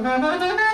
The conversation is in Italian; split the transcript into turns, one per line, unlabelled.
Música